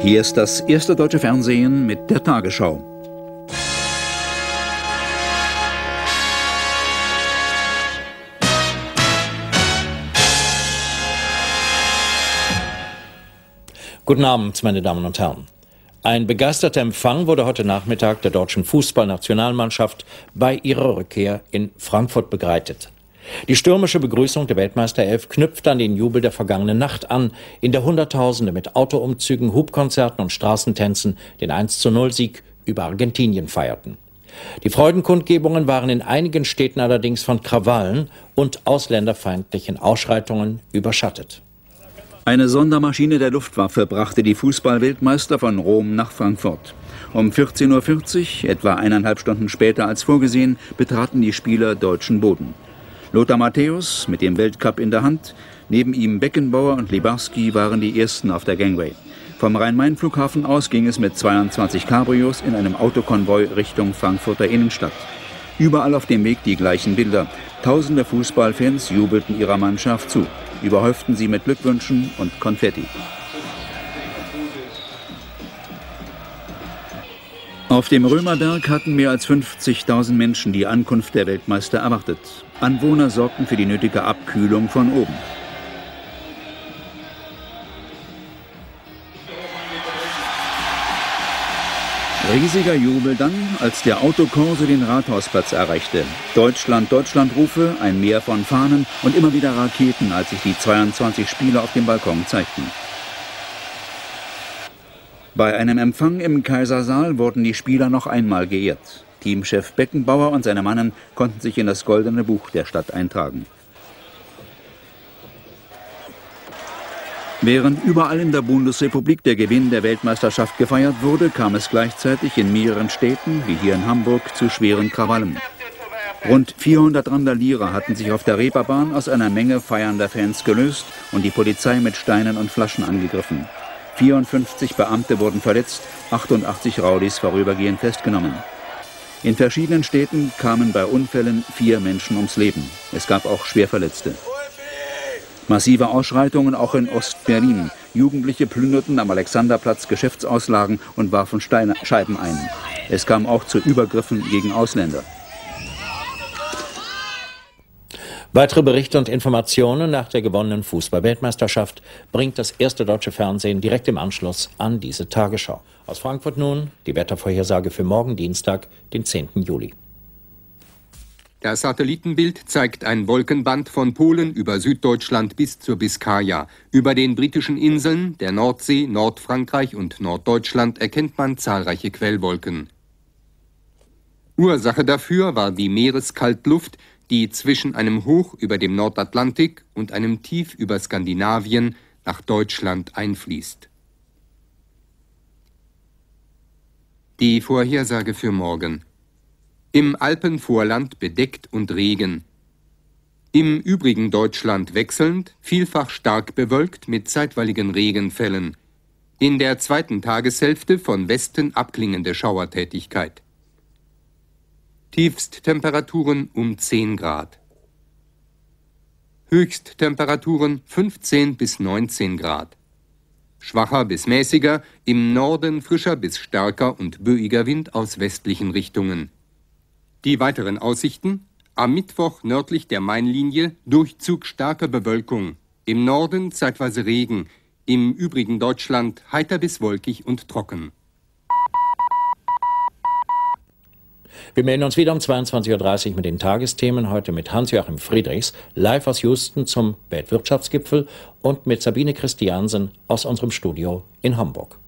Hier ist das erste deutsche Fernsehen mit der Tagesschau. Guten Abend, meine Damen und Herren. Ein begeisterter Empfang wurde heute Nachmittag der deutschen Fußballnationalmannschaft bei ihrer Rückkehr in Frankfurt begleitet. Die stürmische Begrüßung der Weltmeisterelf knüpft an den Jubel der vergangenen Nacht an, in der Hunderttausende mit Autoumzügen, Hubkonzerten und Straßentänzen den 1 zu 0 Sieg über Argentinien feierten. Die Freudenkundgebungen waren in einigen Städten allerdings von Krawallen und ausländerfeindlichen Ausschreitungen überschattet. Eine Sondermaschine der Luftwaffe brachte die Fußballweltmeister von Rom nach Frankfurt. Um 14.40 Uhr, etwa eineinhalb Stunden später als vorgesehen, betraten die Spieler deutschen Boden. Lothar Matthäus mit dem Weltcup in der Hand, neben ihm Beckenbauer und Libarski waren die ersten auf der Gangway. Vom Rhein-Main-Flughafen aus ging es mit 22 Cabrios in einem Autokonvoi Richtung Frankfurter Innenstadt. Überall auf dem Weg die gleichen Bilder. Tausende Fußballfans jubelten ihrer Mannschaft zu überhäuften sie mit Glückwünschen und Konfetti. Auf dem Römerberg hatten mehr als 50.000 Menschen die Ankunft der Weltmeister erwartet. Anwohner sorgten für die nötige Abkühlung von oben. Riesiger Jubel dann, als der Autokorso den Rathausplatz erreichte. Deutschland, Deutschland-Rufe, ein Meer von Fahnen und immer wieder Raketen, als sich die 22 Spieler auf dem Balkon zeigten. Bei einem Empfang im Kaisersaal wurden die Spieler noch einmal geehrt. Teamchef Beckenbauer und seine Mannen konnten sich in das Goldene Buch der Stadt eintragen. Während überall in der Bundesrepublik der Gewinn der Weltmeisterschaft gefeiert wurde, kam es gleichzeitig in mehreren Städten, wie hier in Hamburg, zu schweren Krawallen. Rund 400 Randalierer hatten sich auf der Reeperbahn aus einer Menge feiernder Fans gelöst und die Polizei mit Steinen und Flaschen angegriffen. 54 Beamte wurden verletzt, 88 Rowdies vorübergehend festgenommen. In verschiedenen Städten kamen bei Unfällen vier Menschen ums Leben. Es gab auch Schwerverletzte. Massive Ausschreitungen auch in Ostberlin. Jugendliche plünderten am Alexanderplatz Geschäftsauslagen und warfen Steinscheiben ein. Es kam auch zu Übergriffen gegen Ausländer. Weitere Berichte und Informationen nach der gewonnenen Fußball-Weltmeisterschaft bringt das erste deutsche Fernsehen direkt im Anschluss an diese Tagesschau. Aus Frankfurt nun die Wettervorhersage für morgen Dienstag, den 10. Juli. Das Satellitenbild zeigt ein Wolkenband von Polen über Süddeutschland bis zur Biskaya. Über den britischen Inseln, der Nordsee, Nordfrankreich und Norddeutschland erkennt man zahlreiche Quellwolken. Ursache dafür war die Meereskaltluft, die zwischen einem Hoch über dem Nordatlantik und einem Tief über Skandinavien nach Deutschland einfließt. Die Vorhersage für morgen. Im Alpenvorland bedeckt und Regen. Im übrigen Deutschland wechselnd, vielfach stark bewölkt mit zeitweiligen Regenfällen. In der zweiten Tageshälfte von Westen abklingende Schauertätigkeit. Tiefsttemperaturen um 10 Grad. Höchsttemperaturen 15 bis 19 Grad. Schwacher bis mäßiger, im Norden frischer bis stärker und böiger Wind aus westlichen Richtungen. Die weiteren Aussichten? Am Mittwoch nördlich der Mainlinie Durchzug starker Bewölkung. Im Norden zeitweise Regen. Im übrigen Deutschland heiter bis wolkig und trocken. Wir melden uns wieder um 22.30 Uhr mit den Tagesthemen. Heute mit Hans-Joachim Friedrichs, live aus Houston zum Weltwirtschaftsgipfel und mit Sabine Christiansen aus unserem Studio in Hamburg.